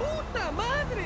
¡Puta madre!